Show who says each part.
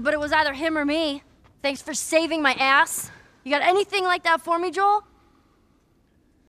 Speaker 1: but it was either him or me. Thanks for saving my ass. You got anything like that for me, Joel?